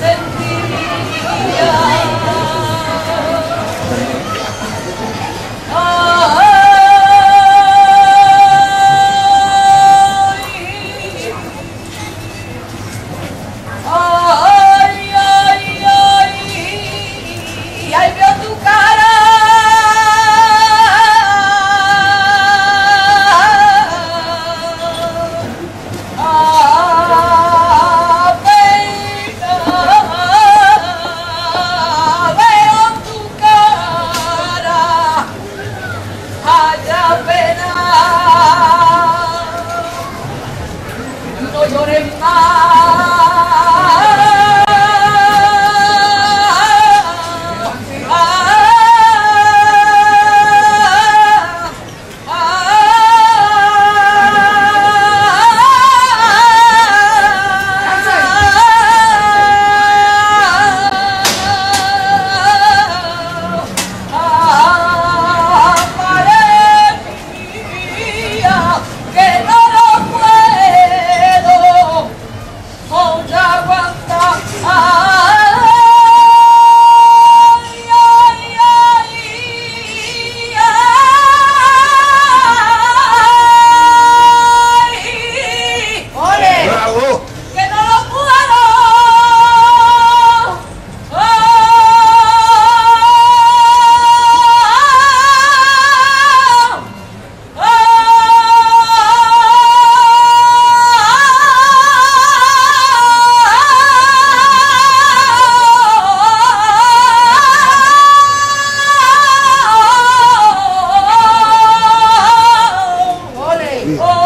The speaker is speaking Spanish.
Then la pena. No llores más. Oh.